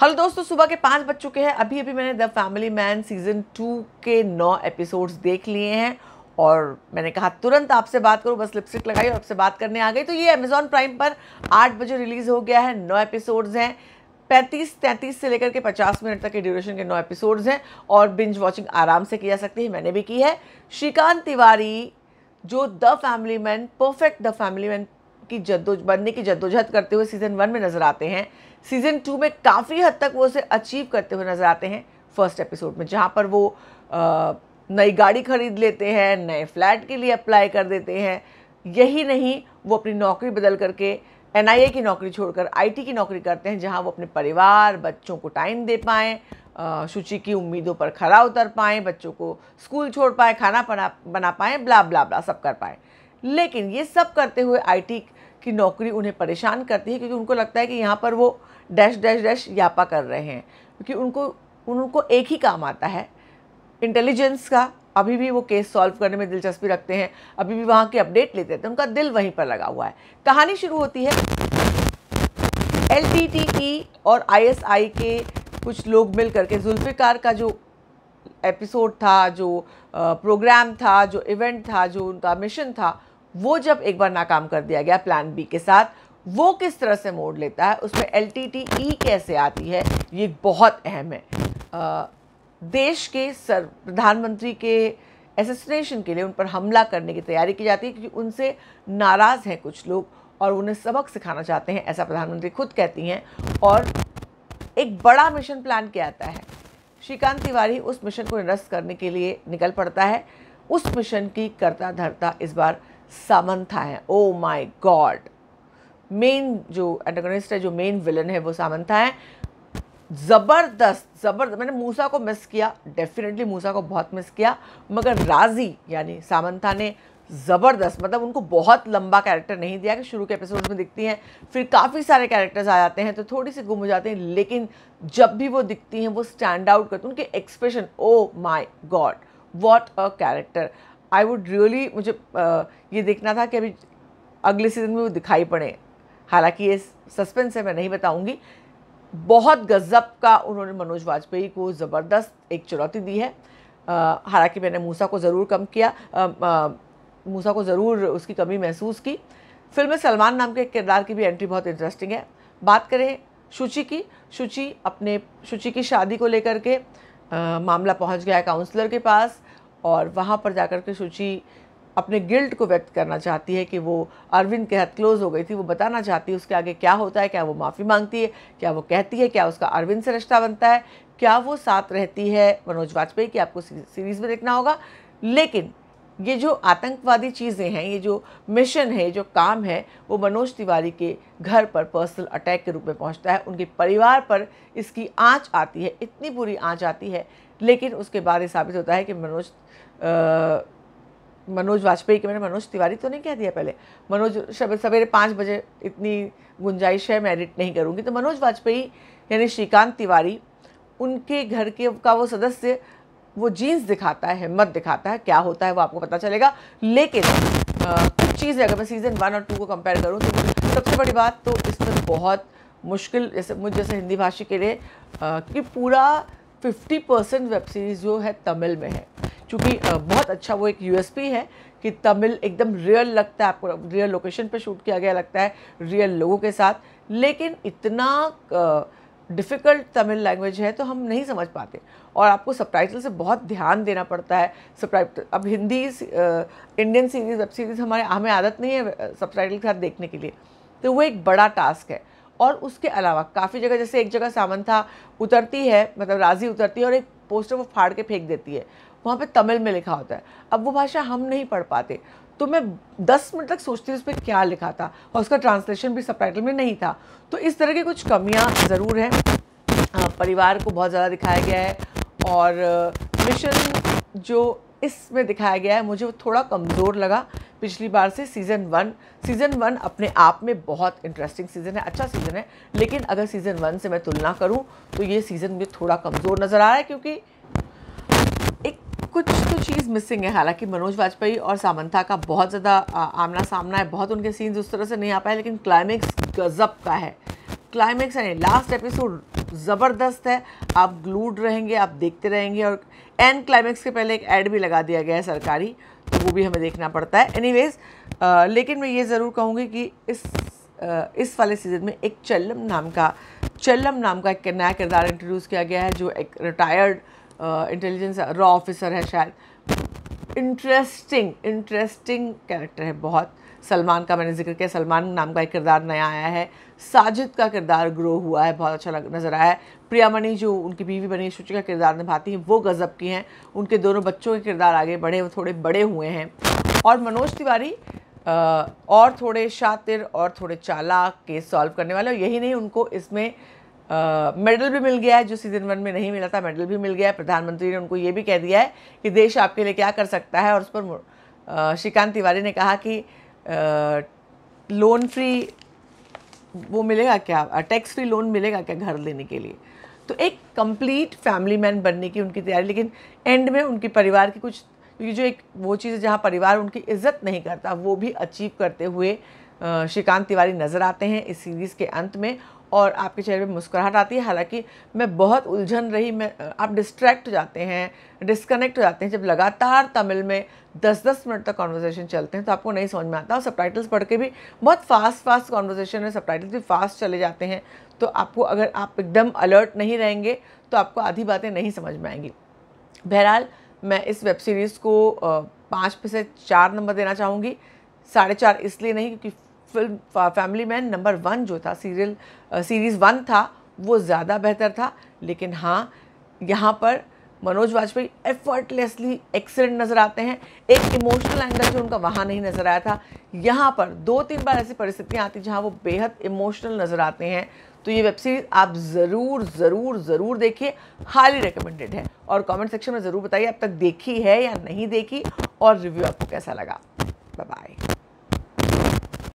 Hello दोस्तों, सुबह के पाँच बज चुके हैं। अभी अभी मैंने the family man season two के नौ एपिसोड्स देख लिए हैं और मैंने कहा, तुरंत आपसे बात करूँ। बस लिपस्टिक लगाई और आपसे बात करने आ गई। तो ये अमेजॉन प्राइम पर आठ बजे रिलीज़ हो गया है। नौ एपिसोड्स हैं। पैंतीस, तैंतीस से लेकर के पचास मिनट तक के ड्यूरेशन के नौ एपिसोड्स हैं और बिंज वॉचिंग आराम से की जा सकती है। मैंने भी की है। श्रीकांत तिवारी, जो the family man perfect the family man की जद्दो, बनने की जद्दोजहद करते हुए सीज़न वन में नज़र आते हैं। सीज़न टू में काफ़ी हद तक वो उसे अचीव करते हुए नज़र आते हैं फ़र्स्ट एपिसोड में, जहाँ पर वो नई गाड़ी खरीद लेते हैं, नए फ्लैट के लिए अप्लाई कर देते हैं। यही नहीं, वो अपनी नौकरी बदल करके एनआईए की नौकरी छोड़कर आईटी की नौकरी करते हैं, जहाँ वो अपने परिवार, बच्चों को टाइम दे पाएँ शुचि की उम्मीदों पर खरा उतर पाएँ, बच्चों को स्कूल छोड़ पाएँ, खाना बना बना पाएँ ब्ला ब्ला ब्ला सब कर पाएँ। लेकिन ये सब करते हुए आईटी की नौकरी उन्हें परेशान करती है क्योंकि उनको लगता है कि यहाँ पर वो डैश डैश डैश यापा कर रहे हैं। क्योंकि उनको उनको एक ही काम आता है इंटेलिजेंस का। अभी भी वो केस सॉल्व करने में दिलचस्पी रखते हैं, अभी भी वहाँ के अपडेट लेते हैं उनका दिल वहीं पर लगा हुआ है। कहानी शुरू होती है एल और आईएसआई के कुछ लोग मिल करके जुल्फ़िकार का जो एपिसोड था, जो प्रोग्राम था, जो इवेंट था, जो उनका मिशन था वो जब एक बार नाकाम कर दिया गया प्लान बी के साथ वो किस तरह से मोड़ लेता है उसमें एल टी टी ई कैसे आती है ये बहुत अहम है। आ, देश के सर प्रधानमंत्री के एसेसिनेशन के लिए उन पर हमला करने की तैयारी की जाती है क्योंकि उनसे नाराज़ हैं कुछ लोग और उन्हें सबक सिखाना चाहते हैं ऐसा प्रधानमंत्री खुद कहती हैं। और एक बड़ा मिशन प्लान किया जाता है। श्रीकांत तिवारी उस मिशन को निरस्त करने के लिए निकल पड़ता है। उस मिशन की करता धरता इस बार सामंथा है। ओ माय गॉड मेन जो एंटागनिस्ट है, जो मेन विलन है, वो सामंथा है। ज़बरदस्त ज़बरदस्त। मैंने मूसा को मिस किया डेफिनेटली मूसा को बहुत मिस किया, मगर राज़ी, यानी सामंथा ने ज़बरदस्त मतलब उनको बहुत लंबा कैरेक्टर नहीं दिया कि शुरू के एपिसोड में दिखती हैं। फिर काफ़ी सारे कैरेक्टर्स आ जाते हैं तो थोड़ी सी गुम हो जाते हैं, लेकिन जब भी वो दिखती हैं, वो स्टैंड आउट करती हैं, उनके expression oh my God what a character I would really मुझे आ, ये देखना था कि अभी अगले सीज़न में वो दिखाई पड़े। हालाँकि ये सस्पेंस है मैं नहीं बताऊँगी। बहुत गज़ब का उन्होंने मनोज वाजपेयी को ज़बरदस्त एक चुनौती दी है। हालाँकि मैंने मूसा को ज़रूर कम किया मूसा को ज़रूर उसकी कमी महसूस की। फ़िल्म में सलमान नाम के किरदार की भी एंट्री बहुत इंटरेस्टिंग है। बात करें शुचि की शुचि अपने शुचि की शादी को लेकर के मामला पहुँच गया है काउंसलर के पास। और वहाँ पर जाकर के शुचि अपने गिल्ट को व्यक्त करना चाहती है कि वो अरविंद के हाथ क्लोज हो गई थी, वो बताना चाहती है उसके आगे क्या होता है, क्या वो माफ़ी मांगती है, क्या वो कहती है, क्या उसका अरविंद से रिश्ता बनता है, क्या वो साथ रहती है। मनोज वाजपेयी की आपको सीरीज़ में देखना होगा। लेकिन ये जो आतंकवादी चीज़ें हैं, ये जो मिशन है, जो काम है, वो मनोज तिवारी के घर पर पर्सनल अटैक के रूप में पहुँचता है। उनके परिवार पर इसकी आँच आती है, इतनी बुरी आँच आती है लेकिन उसके बाद ये साबित होता है कि मनोज मनोज वाजपेयी के मैंने मनोज तिवारी तो नहीं कह दिया पहले। मनोज सवेरे पाँच बजे इतनी गुंजाइश है, मैं एडिट नहीं करूँगी। तो मनोज वाजपेयी यानी श्रीकांत तिवारी, उनके घर के का वो सदस्य, वो जीन्स दिखाता है हिम्मत दिखाता है, क्या होता है वो आपको पता चलेगा। लेकिन कुछ चीज़ें, अगर मैं सीज़न वन और टू को कंपेयर करूँ तो सबसे बड़ी बात तो इसमें बहुत मुश्किल, जैसे मुझ जैसे हिंदी भाषी के लिए कि पूरा फिफ्टी परसेंट वेब सीरीज़ जो है तमिल में है। क्योंकि बहुत अच्छा वो एक यूएसपी है कि तमिल एकदम रियल लगता है, आपको रियल लोकेशन पे शूट किया गया लगता है रियल लोगों के साथ। लेकिन इतना डिफ़िकल्ट तमिल लैंग्वेज है तो हम नहीं समझ पाते। और आपको सबसे बहुत ध्यान देना पड़ता है। सब अब Hindi Indian series web series हमारे, हमें आदत नहीं है सब के साथ देखने के लिए। तो वो एक बड़ा टास्क है। और उसके अलावा काफ़ी जगह, जैसे एक जगह सामंथा उतरती है मतलब राज़ी उतरती है और एक पोस्टर वो फाड़ के फेंक देती है। वहाँ पे तमिल में लिखा होता है। अब वो भाषा हम नहीं पढ़ पाते। तो मैं दस मिनट तक सोचती हूँ उस पर क्या लिखा था और उसका ट्रांसलेशन भी सब में नहीं था। तो इस तरह की कुछ कमियाँ ज़रूर हैं। परिवार को बहुत ज़्यादा दिखाया गया है और मिशन जो इसमें दिखाया गया है, मुझे वो थोड़ा कमज़ोर लगा। पिछली बार से सीज़न वन सीज़न वन अपने आप में बहुत इंटरेस्टिंग सीज़न है अच्छा सीज़न है, लेकिन अगर सीज़न वन से मैं तुलना करूँ तो ये सीज़न मुझे थोड़ा कमज़ोर नज़र आ रहा है क्योंकि एक कुछ तो चीज़ मिसिंग है। हालाँकि मनोज वाजपेयी और सामंथा का बहुत ज़्यादा आमना सामना है, बहुत उनके सीन्स उस तरह से नहीं आ पाए, लेकिन क्लाइमेक्स गज़ब का है। क्लाइमेक्स यानी लास्ट एपिसोड ज़बरदस्त है। आप ग्लूड रहेंगे, आप देखते रहेंगे और एंड क्लाइमेक्स के पहले एक ऐड भी लगा दिया गया है सरकारी। तो वो भी हमें देखना पड़ता है। एनीवेज लेकिन मैं ये ज़रूर कहूँगी कि इस आ, इस वाले सीज़न में एक चल्लम नाम का चल्लम नाम का एक नया किरदार इंट्रोड्यूस किया गया है जो एक रिटायर्ड इंटेलिजेंस रॉ ऑफिसर है शायद। इंटरेस्टिंग इंटरेस्टिंग कैरेक्टर है बहुत। सलमान का मैंने ज़िक्र किया, सलमान नाम का एक किरदार नया आया है। साजिद का किरदार ग्रो हुआ है, बहुत अच्छा नज़र आया है। प्रियामणि जो उनकी बीवी बनी, शुचि का किरदार निभाती हैं, वो गज़ब की हैं। उनके दोनों बच्चों के किरदार आगे बढ़े, वो थोड़े बड़े हुए हैं। और मनोज तिवारी और थोड़े शातिर, और थोड़े चालाक केस सॉल्व करने वाले और यही नहीं, उनको इसमें मेडल भी मिल गया है, जो सीज़न वन में नहीं मिला था मेडल भी मिल गया है। प्रधानमंत्री ने उनको ये भी कह दिया है कि देश आपके लिए क्या कर सकता है। और उस पर श्रीकांत तिवारी ने कहा कि लोन फ्री वो मिलेगा क्या? टैक्स फ्री लोन मिलेगा क्या घर लेने के लिए? तो एक कंप्लीट फैमिली मैन बनने की उनकी तैयारी, लेकिन एंड में उनके परिवार की कुछ, क्योंकि जो एक वो चीज़ है जहाँ परिवार उनकी इज़्ज़त नहीं करता, वो भी अचीव करते हुए श्रीकांत तिवारी नज़र आते हैं इस सीरीज़ के अंत में। और आपके चेहरे पे मुस्कुराहट आती है। हालाँकि मैं बहुत उलझन रही, मैं, आप डिस्ट्रैक्ट हो जाते हैं डिस्कनेक्ट हो जाते हैं। जब लगातार तमिल में दस दस मिनट तक कॉन्वर्जेसन चलते हैं तो आपको नहीं समझ में आता। और सब पढ़ के भी बहुत फास्ट फास्ट कॉन्वर्जेसन है। सब भी फास्ट चले जाते हैं। तो आपको अगर आप एकदम अलर्ट नहीं रहेंगे तो आपको आधी बातें नहीं समझ में आएँगी। बहरहाल, मैं इस वेब सीरीज़ को पाँच पे से चार नंबर देना चाहूँगी। साढ़े चार इसलिए नहीं, क्योंकि film family man number one जो था, सीरियल सीरीज़ वन था, वो ज़्यादा बेहतर था। लेकिन हाँ यहाँ पर मनोज वाजपेयी एफर्टलेसली एक्सीलेंट नज़र आते हैं। एक इमोशनल एंगल जो उनका वहाँ नहीं नज़र आया था। यहाँ पर दो तीन बार ऐसी परिस्थितियाँ आती जहाँ वो बेहद इमोशनल नज़र आते हैं। तो ये वेब सीरीज़ आप ज़रूर ज़रूर ज़रूर देखिए। हाईली रिकमेंडेड है। और कमेंट सेक्शन में ज़रूर बताइए, अब तक देखी है या नहीं देखी? और रिव्यू आपको कैसा लगा? बाय